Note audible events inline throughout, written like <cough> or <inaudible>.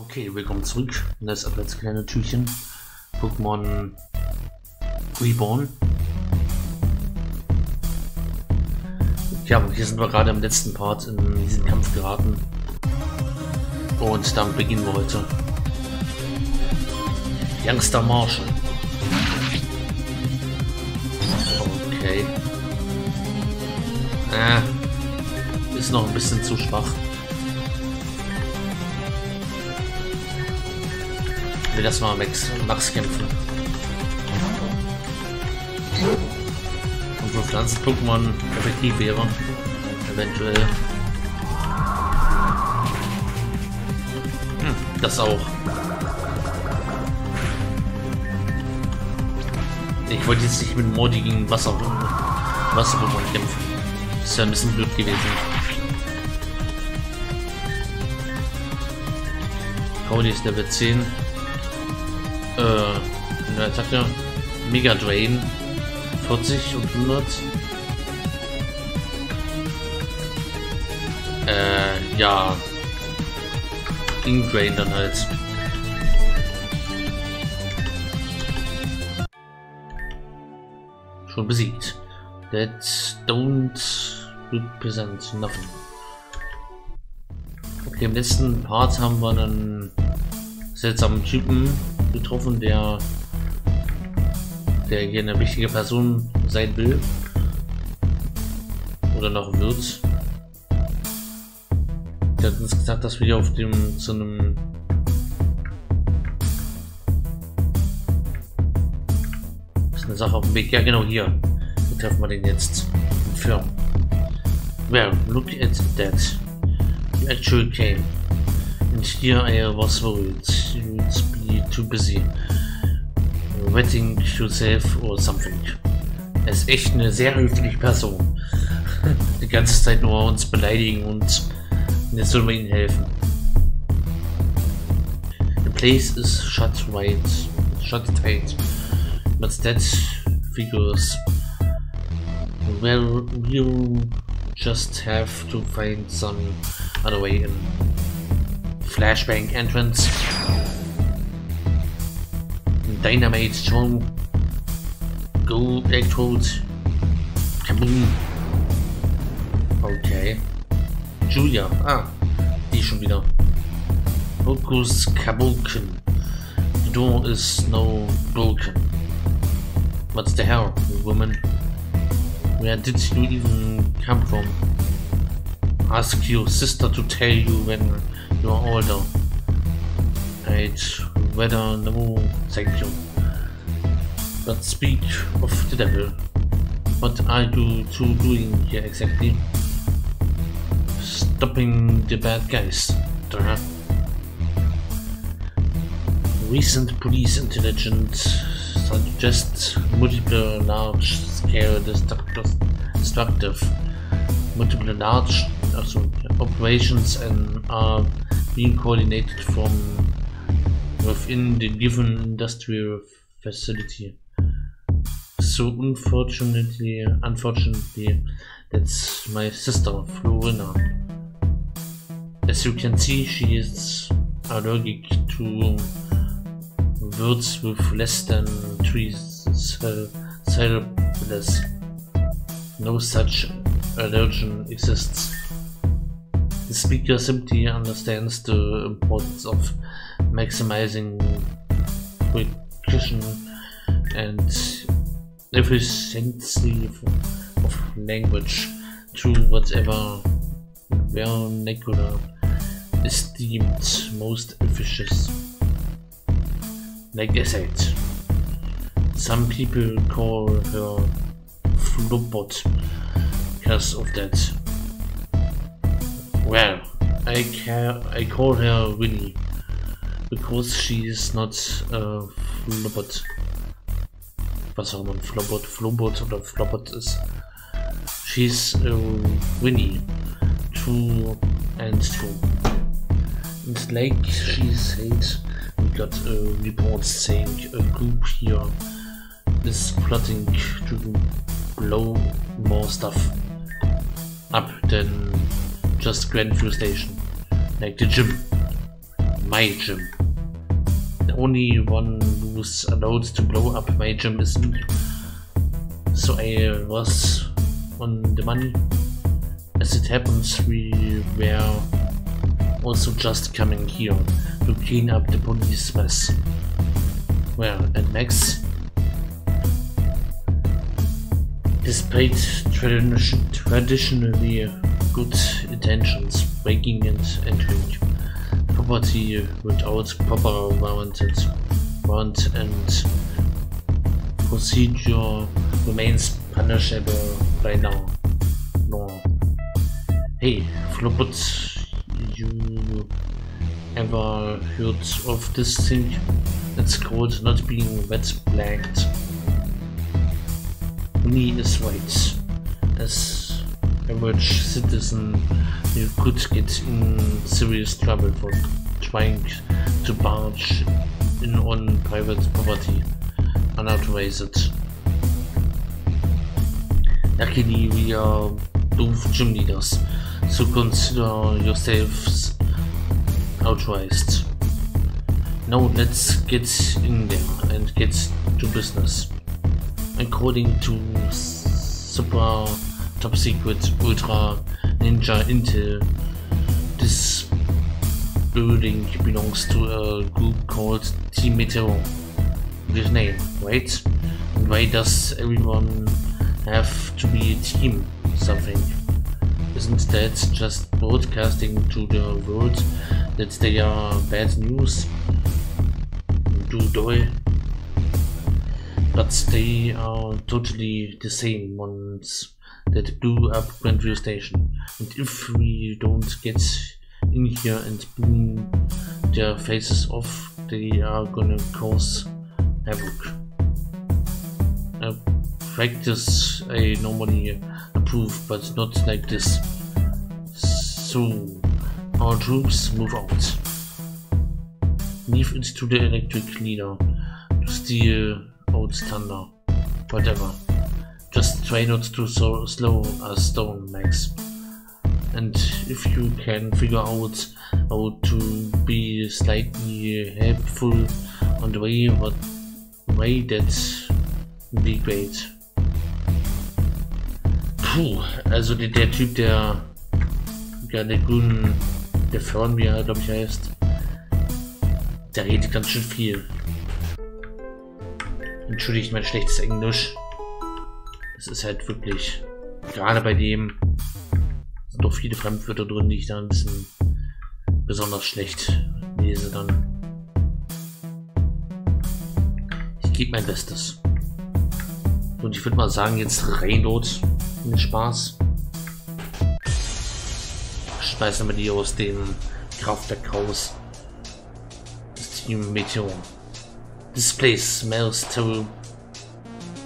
Okay, willkommen zurück Das ab jetzt kleine Türchen Pokémon Reborn. Ja, hier sind wir gerade im letzten Part in diesen Kampf geraten. Und dann beginnen wir heute. Youngster Marshall. Okay. Äh, ist noch ein bisschen zu schwach. will das mal Max, Max kämpfen. Und für Pflanzen-Pokémon effektiv wäre. Eventuell. Hm, das auch. Ich wollte jetzt nicht mit Mordi gegen Wasser Wasser-Pokémon kämpfen. Das wäre ein bisschen blöd gewesen. Pauli ist Level 10. Ja, ich dachte ja, Mega Drain. 40 und 100. Äh, ja. Ingrain dann halt. Schon besiegt. That don't represent nothing. Okay, im letzten Part haben wir einen seltsamen Typen getroffen, der der hier eine wichtige Person sein will. Oder noch wird. Der hat uns gesagt, dass wir hier auf dem zu einem das ist eine Sache auf dem Weg. Ja genau hier. Wir treffen wir den jetzt. für. Well, look at that. You actually came. And here I was worried. You'd be too busy. Wetting Yourself or something. Er ist echt eine sehr höfliche Person. <laughs> Die ganze Zeit nur uns beleidigen und jetzt sollen wir ihnen helfen. The place is shut right, shut tight, but that figures. Well, you just have to find some other way in. Flashbang entrance. dynamite, strong gold electrodes. Kaboom. Okay. Julia. Ah, die schon wieder. Fokus Kabulken. The door is no broken. What's the hell, woman? Where did you even come from? Ask your sister to tell you when you're older. Right. Whether on the moon section. But speech of the devil. What are you two doing here exactly? Stopping the bad guys. Recent police intelligence suggests multiple large-scale destructive, multiple large also, operations and are being coordinated from within the given industrial facility. So unfortunately, unfortunately, that's my sister, Florinia. As you can see, she is allergic to words with less than three syllables. No such allergen exists. The speaker simply understands the importance of maximizing precision and efficiency of language to whatever vernacular is deemed most efficient. Like I said, some people call her flubot because of that. Well, I I call her Winnie because she is not a Floppert. Was auch immer Flobot, Floppert, oder ist. She's Winnie. True and true. And like she said, we got a report saying a group here is plotting to blow more stuff up than just Grandview Station. Like the gym. My gym. The only one who's allowed to blow up my gym is me. So I was on the money. As it happens, we were also just coming here to clean up the police mess. Well, and Max, despite tradition, traditionally good intentions, breaking and entering property without proper warrant warrant and procedure remains punishable by now. No. Hey, but you ever heard of this thing? It's called not being wet blanked. Me is white. As average citizen, you could get in serious trouble for trying to barge in on private property unauthorized. Luckily, we are both gym leaders, so consider yourselves authorized. Now let's get in there and get to business. According to Super Top Secret Ultra Ninja Intel. This building belongs to a group called Team Meteor. Weird name, right? And why does everyone have to be a team? Something. Isn't that just broadcasting to the world that they are bad news? Do doy. But they are totally the same ones that blew up Grandview Station. And if we don't get in here and boom their faces off, they are gonna cause havoc. A practice I normally approve, but not like this. So, our troops move out. Leave it to the electric leader to steal out thunder. Whatever. Just try not to so slow a stone, Max. And if you can figure out how to be slightly helpful on the way, what way that be great. Puh, also der, der Typ, der gerne grünen, der Fern, wie er glaube ich heißt, der redet ganz schön viel. Entschuldigt mein schlechtes Englisch. Es ist halt wirklich, gerade bei dem, sind doch viele Fremdwörter drin, die ich dann ein bisschen besonders schlecht lese dann. Ich gebe mein Bestes. Und ich würde mal sagen, jetzt rein dort in den Spaß. Schmeißen wir die aus dem Kraftwerk raus. Das Team Meteor. This place smells too,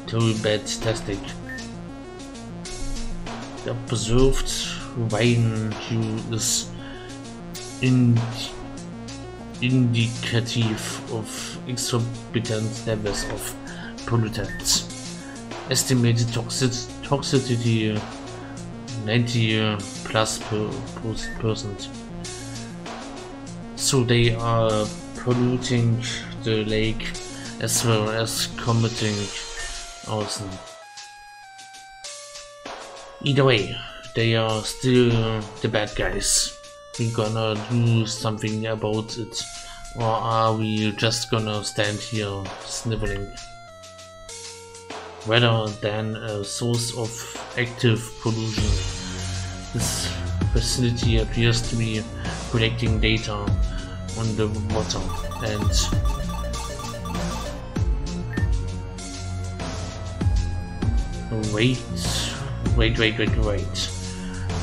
too bad tastic. observed when you is in indicative of exorbitant levels of pollutants. Estimated toxic toxicity 90 plus per, percent. So they are polluting the lake as well as committing arson. Either way, they are still the bad guys. We gonna do something about it, or are we just gonna stand here sniveling? Rather than a source of active pollution, this facility appears to be collecting data on the water and wait wait, wait, wait, wait.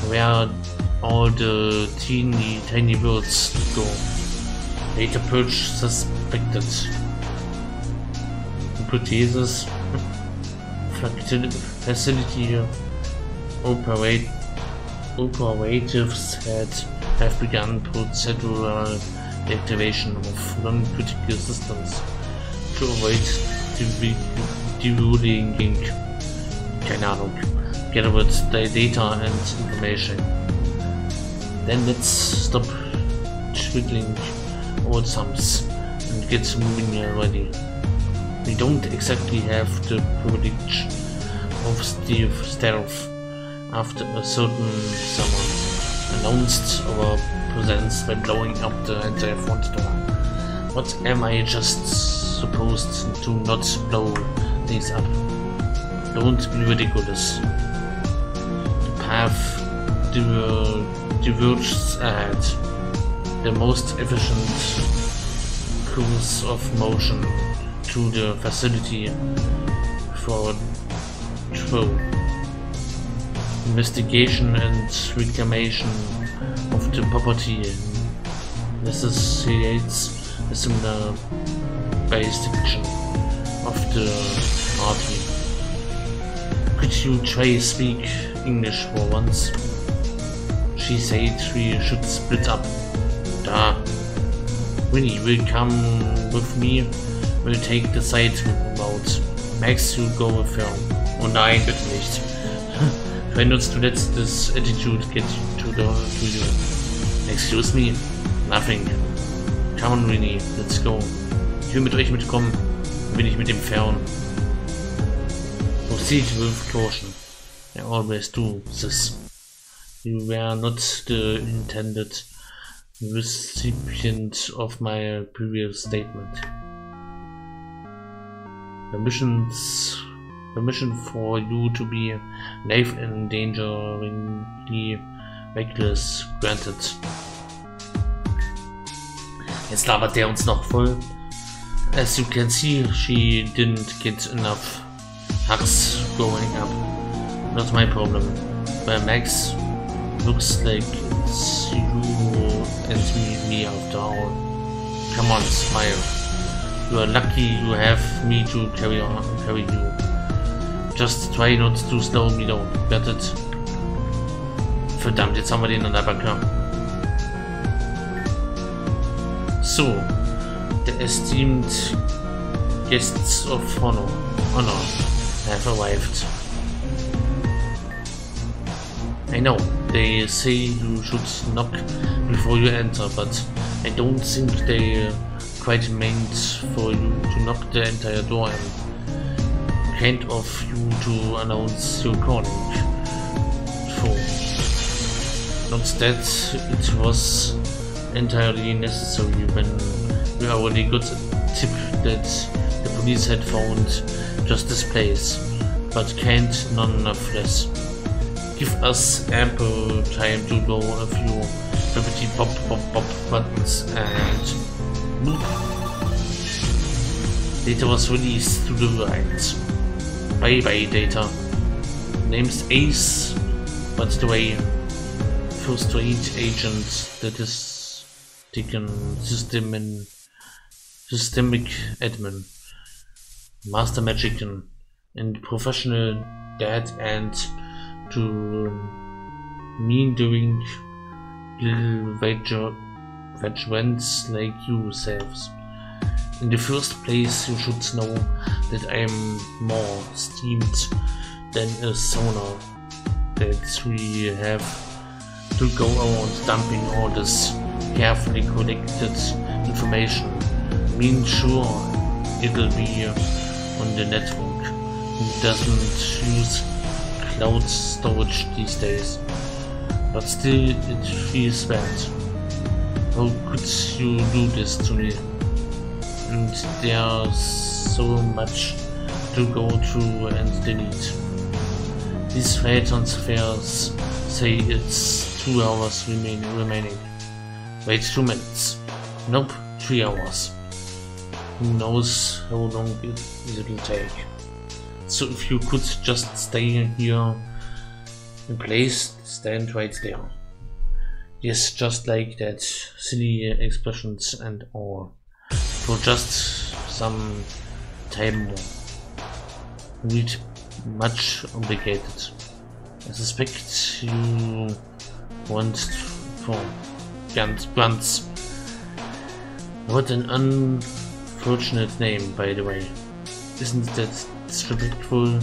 Where are all the teeny tiny birds go? Later, purge suspected. Prothesis. <laughs> Facility operate operatives had have begun procedural activation of non-critical systems to avoid debugging. Keine Ahnung together with the data and information. Then let's stop twiddling with thumbs and get moving already. We don't exactly have the privilege of Steve Stealth after a certain summer announced our presence by blowing up the entire front door. What am I just supposed to not blow these up? Don't be ridiculous have diverged at the most efficient course of motion to the facility for through investigation and reclamation of the property necessitates a similar based action of the party. Could you try speak English for once. She said we should split up. Da. Winnie will come with me. We'll take the side about. Max, you go with her. Oh nein, bitte nicht. <laughs> Wenn du zuletzt das Attitude get to, the, to you. Excuse me? Nothing. Come on, Winnie. Let's go. Ich will mit euch mitkommen. Bin ich mit dem Fern. Proceed with caution. I always do this. You were not the intended recipient of my previous statement. The permission for you to be naive and dangerously reckless granted. Jetzt labert der uns noch voll. As you can see, she didn't get enough hugs growing up. Not my problem. But Max looks like it's you and me after all. Come on, smile. You are lucky you have me to carry on carry you. Just try not to slow me down, got it? Verdammt, jetzt haben wir den an der Backe. So, the esteemed guests of honor, honor have arrived. I know, they say you should knock before you enter, but I don't think they uh, quite meant for you to knock the entire door and kind of you to announce your calling. For not that it was entirely necessary when we already got a tip that the police had found just this place, but can't none of less give us ample time to know a few pretty pop pop pop buttons and boop. Data was released to the right. Bye bye data. Name's Ace, but the way first rate agent that is taken system in systemic admin, master magician and professional dead and to me doing little wager like yourselves. In the first place, you should know that I am more steamed than a sauna. That we have to go around dumping all this carefully collected information. I mean, sure, it'll be on the network. It doesn't use load storage these days, but still it feels bad. How could you do this to me? And there's so much to go through and delete. These Phaeton's transfers. say it's two hours remain remaining. Wait two minutes. Nope, three hours. Who knows how long it'll take. So if you could just stay here in place, stand right there. Yes, just like that. Silly expressions and all. For just some time more. Not much obligated. I suspect you want for Ganz guns. What an unfortunate name, by the way isn't that disrespectful.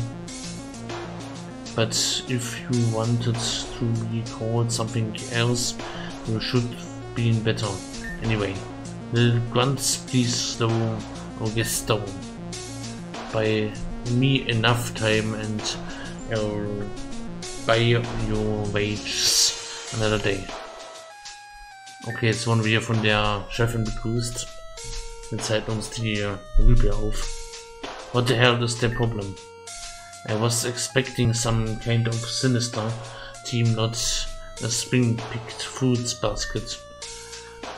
But if you wanted to be called something else, you should be in better. Anyway, the grunts please slow or get down. By me enough time and I'll buy your wages another day. Okay, jetzt wurden wir von der Chefin begrüßt. Jetzt halten uns die Rübe auf. What the hell is the problem? I was expecting some kind of sinister team, not a spring-picked food basket.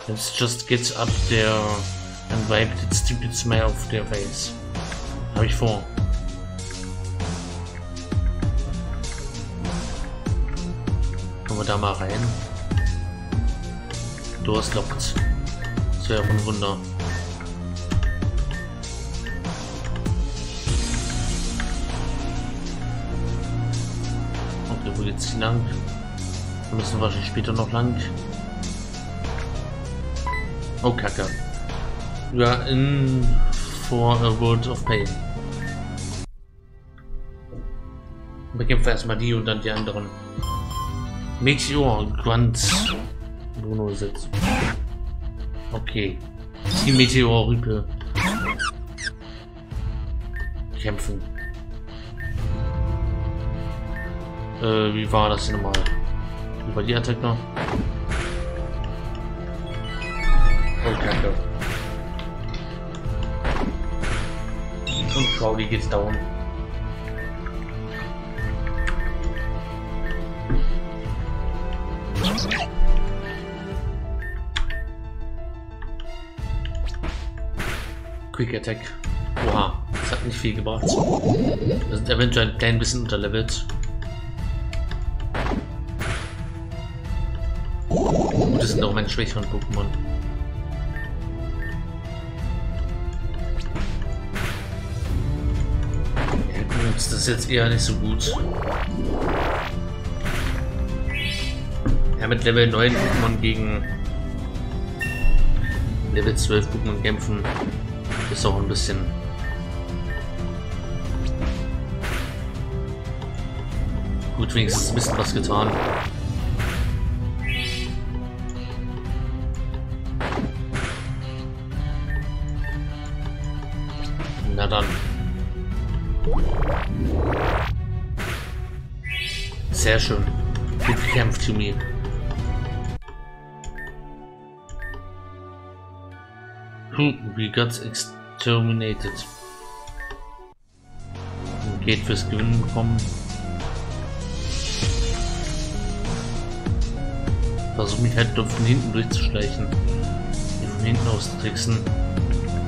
Let's just get up there and wipe that stupid smile off their face. Hab ich vor. Kommen wir da mal rein. Durst lockt. Das wäre ein Wunder. geht's lang. Wir müssen wahrscheinlich später noch lang. Oh, Kacke. Ja, in for a world of pain. Bekämpfe erstmal die und dann die anderen. Meteor Grand Bruno sitzt. Okay. Die meteor Meteorrüte. Kämpfen. Äh, wie war das hier nochmal? Wie war die Attacke noch? Oh, Kacke. Und Crowley geht's down. Quick Attack. Oha, das hat nicht viel gebracht. Wir sind eventuell ein klein bisschen unterlevelt. schwächeren Pokémon. Er benutzt das jetzt eher nicht so gut. Ja, mit Level 9 Pokémon gegen Level 12 Pokémon kämpfen ist auch ein bisschen Gut, wenigstens ein bisschen was getan. zu mir. Hm, We got exterminated. Und geht fürs Gewinnen bekommen. Versuche mich halt von hinten durchzuschleichen. Hier von hinten aus zu tricksen.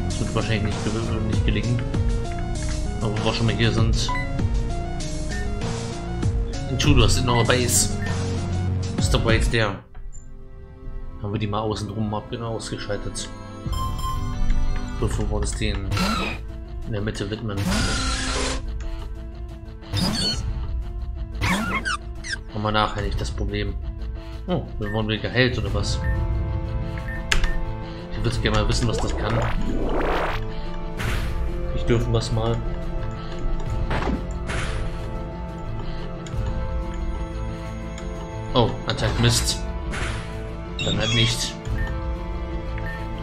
Das wird wahrscheinlich nicht, nicht gelingen. Aber wo wir schon mal hier sind. Chu, du hast in our base ist dabei jetzt der. Haben wir die mal außen drum genau ausgeschaltet. Bevor wir uns den in der Mitte widmen. Haben wir nachher nicht das Problem. Oh, dann wurden wir geheilt oder was? Ich würde gerne mal wissen, was das kann. Ich dürfen was mal. Oh, anscheinend Mist. Dann halt nicht.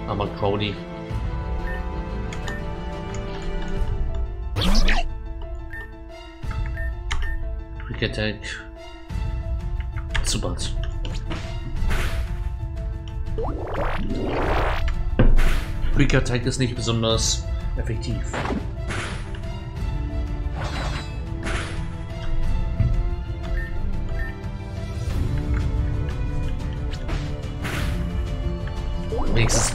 Aber Crowdy. Quick Attack. Super. Quick Attack ist nicht besonders effektiv.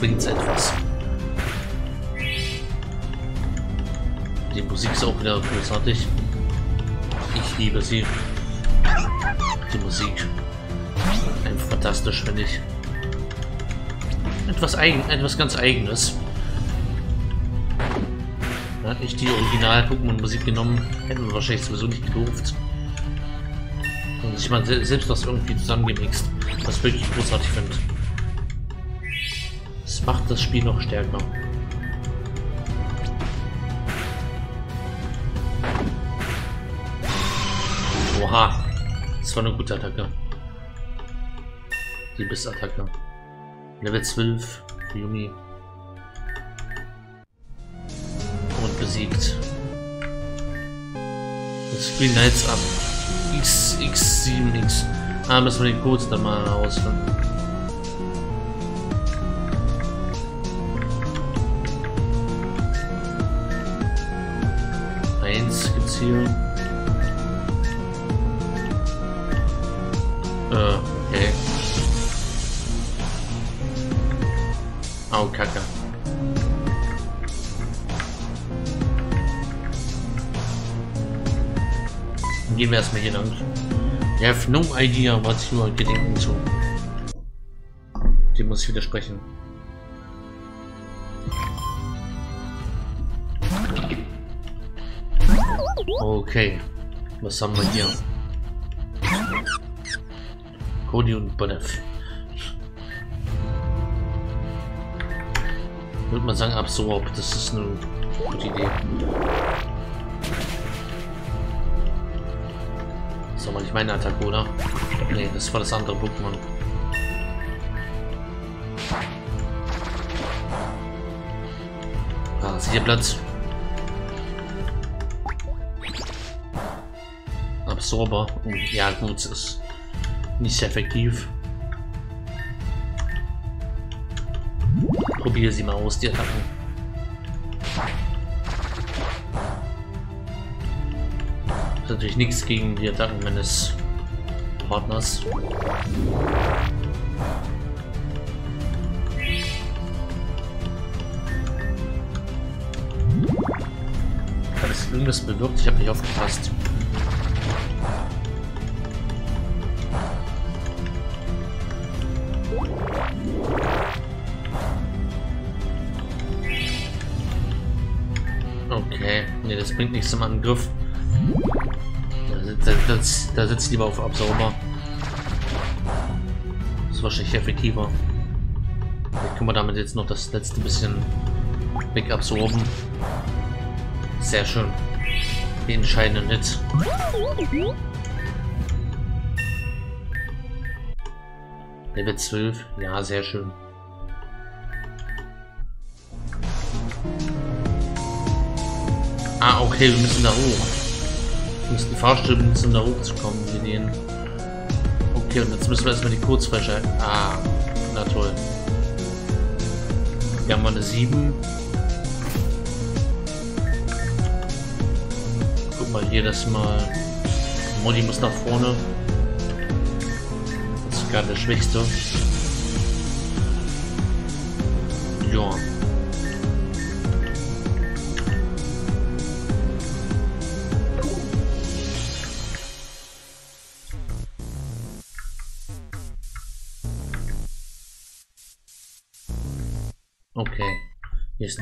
bringt's etwas. Die Musik ist auch wieder großartig. Ich liebe sie. Die Musik. Ein fantastisch, finde ich. Etwas, eigen, etwas ganz Eigenes. Hat ich die Original-Pokémon-Musik genommen, hätten wir wahrscheinlich sowieso nicht gedurft. Und sich mal selbst das irgendwie zusammengemixt, was ich wirklich großartig finde macht das Spiel noch stärker. Oha. Das war eine gute Attacke. Die Biss-Attacke. Level 12 für Yumi. Und besiegt. Das Spiel Nights ab. X, X7, X. Ah, müssen wir den Codes dann mal rausfinden. Au, oh, Kacke. Gehen wir erstmal hier lang. I have no idea what you are getting into. Dem muss ich widersprechen. Okay. Was haben wir hier? Cody und Bonneff. würde man sagen, absorb. Das ist eine gute Idee. Das war mal nicht meine Attacke, oder? Ne, das war das andere Pokémon. Ah, sicher Platz. Absorber. Oh, ja gut, ist nicht sehr effektiv. probiere sie mal aus, die Attacken. Ist natürlich nichts gegen die Attacken meines Partners. Hat es irgendwas bewirkt? Ich habe nicht aufgepasst. das bringt nichts im Angriff. Da, da, da sitzt lieber auf Absorber. Das ist wahrscheinlich effektiver. Vielleicht können wir damit jetzt noch das letzte bisschen absorben. Sehr schön. Den entscheidenden Hit. Level 12. Ja, sehr schön. Okay, wir müssen da hoch. Wir müssen die Fahrstuhl benutzen, um da hoch hochzukommen, Linien. Okay, und jetzt müssen wir erstmal die Codes freischalten. Ah, na toll. Wir haben mal eine 7. Guck mal hier, das mal. Modi muss nach vorne. Das ist gerade der Schwächste. Ja.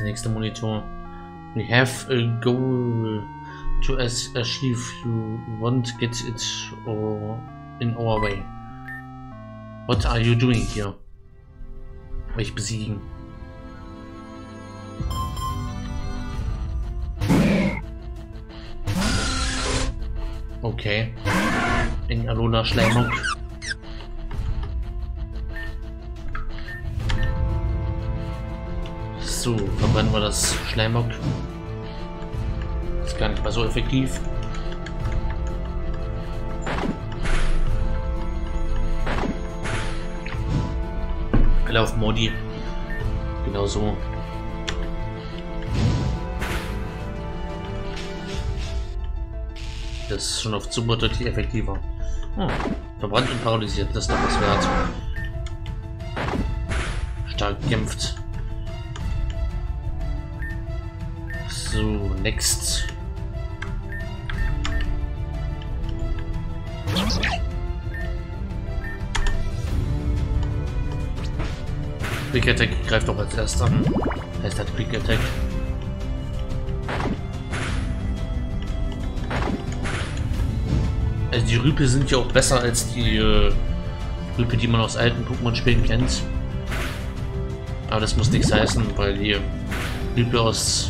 der nächste Monitor. We have a goal to achieve. You won't get it or in our way. What are you doing here? Euch besiegen. Okay. In Alona Schleimung. So, verbrennen wir das Schleimbock. Ist gar nicht mal so effektiv. Alle auf Modi. Genau so. Das ist schon auf Zumba deutlich effektiver. Hm. Verbrannt und paralysiert, das ist doch was wert. Stark kämpft. So, next. Quick Attack greift auch als erster an. Mhm. Heißt halt Quick Attack. Also die Rüpe sind ja auch besser als die äh, Rüpe, die man aus alten Pokémon-Spielen kennt. Aber das muss nichts heißen, weil die Rüpe aus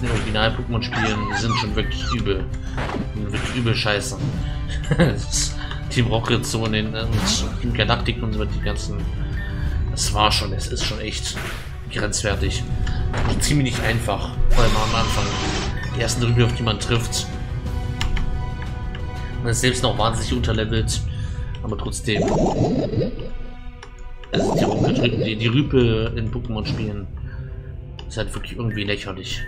ganzen Original-Pokémon-Spielen sind schon wirklich übel. Wirklich übel scheiße. <laughs> Team Rocket so und, den, und Team Galactic und so die ganzen. Es war schon, es ist schon echt grenzwertig. Und also ziemlich einfach. Vor allem am Anfang. Die ersten Rübe, auf die man trifft. Man ist selbst noch wahnsinnig unterlevelt. Aber trotzdem. Also die, Rocket, die, die Rübe in Pokémon-Spielen ist halt wirklich irgendwie lächerlich.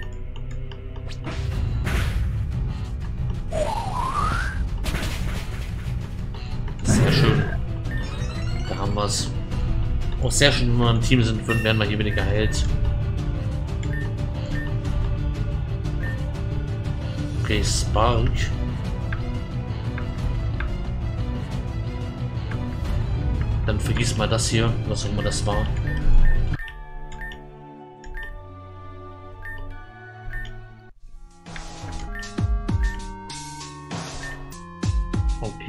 Sehr schön. Da haben wir es. Auch sehr schön, wenn wir im Team sind, werden wir hier wieder geheilt. Okay, Spark. Dann vergiss mal das hier, was auch immer das war.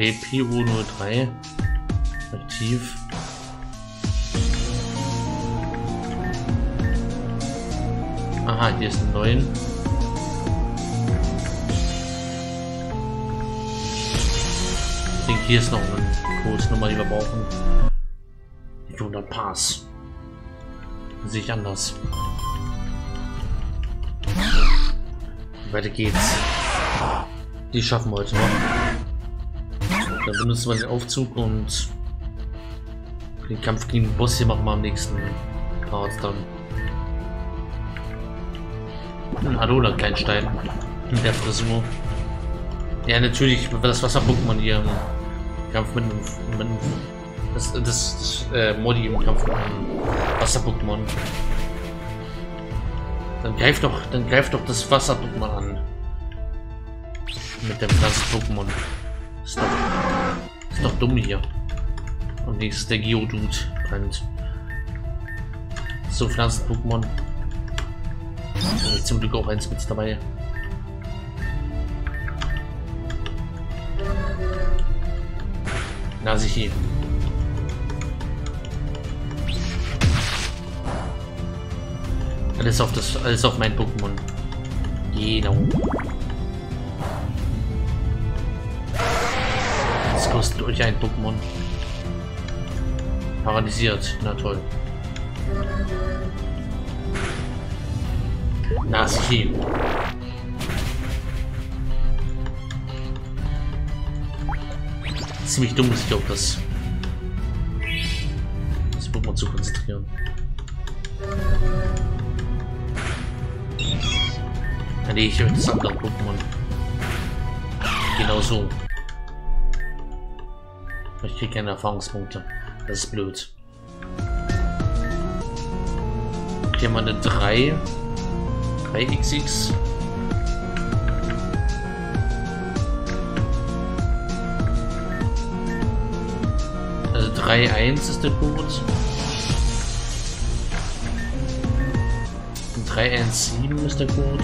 Okay, Pivo 03 aktiv. Aha, hier ist ein 9. Ich denke, hier ist noch eine Codes-Nummer, die wir brauchen. Die 100 Pass. Sehe ich anders. Weiter geht's. Die schaffen wir heute noch. Da benutzen wir den Aufzug und den Kampf gegen den Boss hier machen wir am nächsten Part dann. Hm, hallo, kein Stein. In der Frisur. Ja, natürlich, das Wasser-Pokémon hier im Kampf mit dem. Mit einem das, das, das äh, Modi im Kampf mit dem Wasser-Pokémon. Dann greift doch, dann greift doch das Wasser-Pokémon an. Mit dem ganzen Pokémon. Stop. Ist doch dumm hier. Und nächstes der Geodude brennt. So Pflanzen-Pokémon. Zum Glück auch eins mit dabei. Na, sich hier. Alles auf das, alles auf mein Pokémon. Genau. Was kostet euch ein Pokémon? Paralysiert, na toll. Na, sie. Ziemlich dumm ist, ich glaube, das. Das Pokémon zu konzentrieren. Nee, ich möchte das andere Pokémon. Genau so. Ich kriege keine Erfahrungspunkte. Das ist blöd. Hier mal eine 3. 3xx. Also 3-1 ist der Boot. 317 ist der Boot.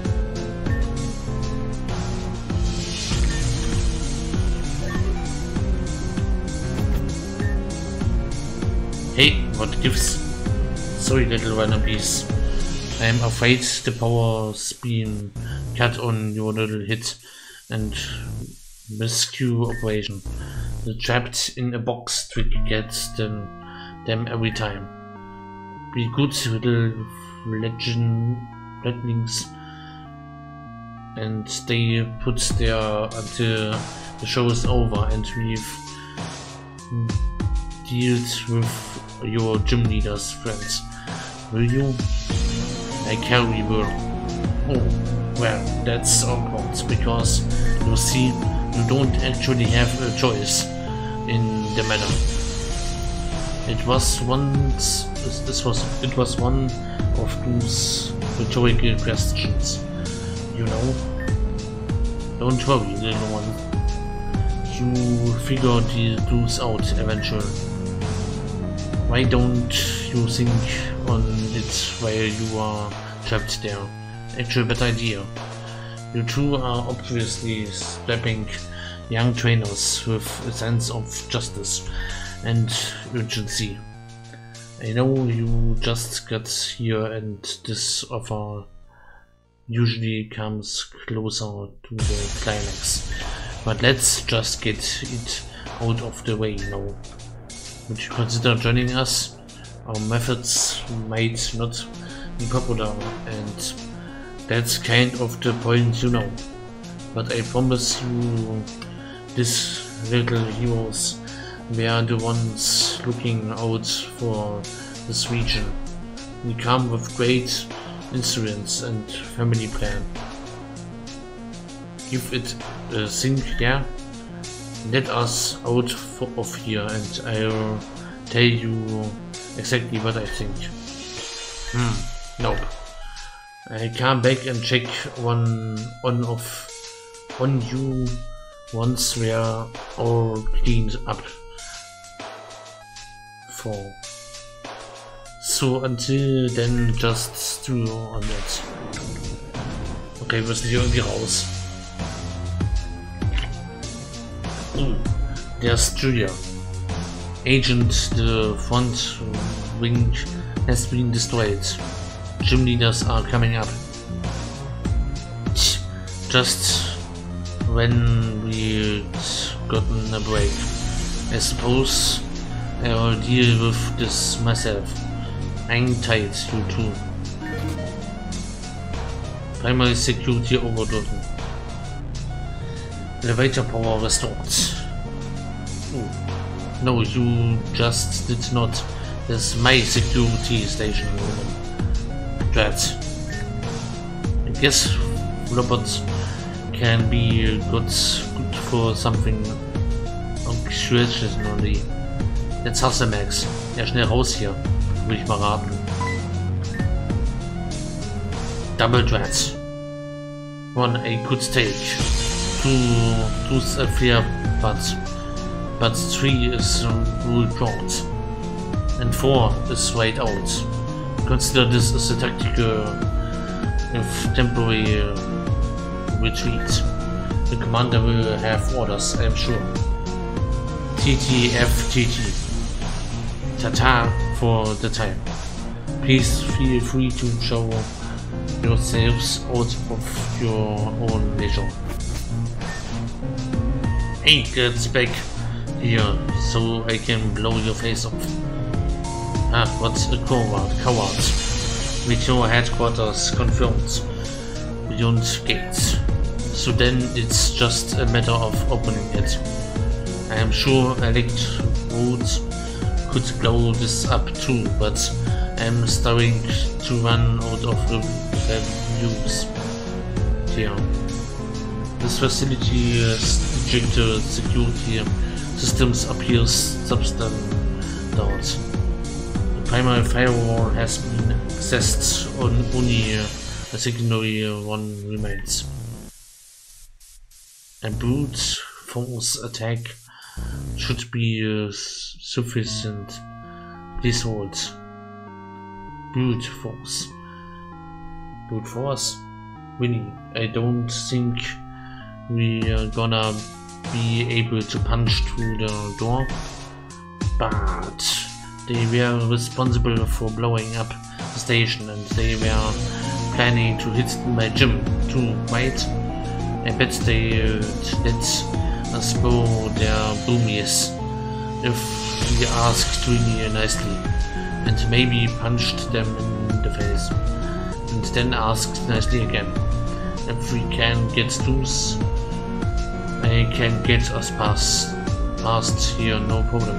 what gives? Sorry little wannabes. I am afraid the power's been cut on your little hit and rescue operation. The trapped in a box trick gets them, them every time. Be good little legend, legends and they put there until the show is over and we've deals with your gym leader's friends, will you? I carry will. Oh, well, that's awkward, because, you see, you don't actually have a choice in the matter. It was once, this was, it was one of those rhetorical questions, you know? Don't worry, little one. You figure the clues out eventually. Why don't you think on it while you are trapped there? Actually, a bad idea. You two are obviously stepping young trainers with a sense of justice and urgency. I know you just got here and this offer usually comes closer to the climax, but let's just get it out of the way now. Would you consider joining us? Our methods might not be popular, and that's kind of the point you know. But I promise you, these little heroes, they are the ones looking out for this region. We come with great insurance and family plan. Give it a uh, think, yeah? let us out of here and I'll tell you exactly what I think. Hmm, nope. I come back and check one on of on you once we are all cleaned up. For so until then just do on it. Okay, müssen the only house. The their studio. Agent, the front wing has been destroyed. Gym leaders are coming up. Just when we gotten a break. I suppose I'll deal with this myself. Hang tight, you two. Primary security overdone. Elevator power restored. Oh. No, you just did not. This my security station. Dread. I guess robots can be good, good for something occasionally. Jetzt hasse Max. Ja, schnell raus hier. Würde ich mal raten. Double Dreads. One a good stage. to to but but three is out, and four is right out. Consider this as a tactical uh, temporary uh, retreat. The commander will have orders, I'm sure. TTFTT. Tata for the time. Please feel free to show yourselves out of your own leisure. Hey, gets back here so I can blow your face off. Ah, what's a coward? Coward. your headquarters confirmed. Beyond gates. So then it's just a matter of opening it. I am sure Elect Wood could blow this up too, but I am starting to run out of news Here. This facility is security systems appears substance down. The primary firewall has been accessed on only uh, a secondary uh, one remains. A brute force attack should be uh, sufficient. Please hold. Brute force. Brute force? Winnie, I don't think we're gonna be able to punch through the door, but they were responsible for blowing up the station and they were planning to hit my gym too, right? I bet they let us blow their boomies if we to Twiggy nicely and maybe punched them in the face and then asked nicely again if we can get loose I can get us past past here, no problem.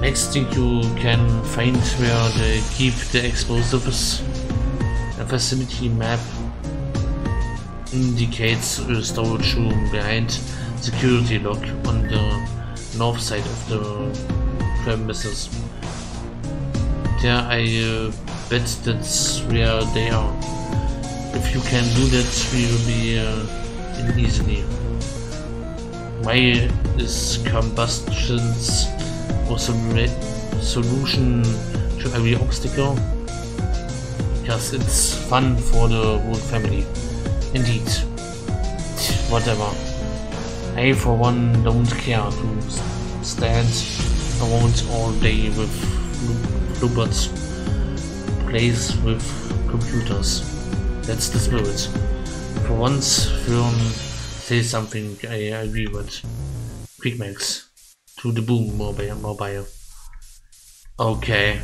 Next thing you can find where they keep the explosives. The facility map indicates a storage room behind security lock on the north side of the premises. There I uh, bet that's where they are. If you can do that, we will be uh, in easily. Why is combustions or some solution to every obstacle? Because it's fun for the whole family. Indeed. Whatever. I for one don't care to stand around all day with Bluebirds plays with computers. That's the spirit. for once film say something I, agree with. Quick Max to the boom mobile mobile. Okay.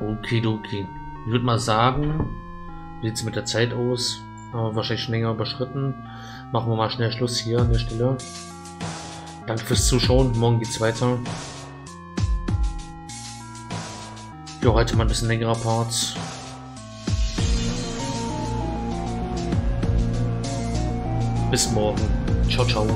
Okidoki. Ich würde mal sagen, wie sieht es mit der Zeit aus? Haben wir wahrscheinlich schon länger überschritten. Machen wir mal schnell Schluss hier an der Stelle. Danke fürs Zuschauen. Morgen geht's weiter. Für heute mal ein bisschen längerer Parts. Bis morgen. Ciao, ciao.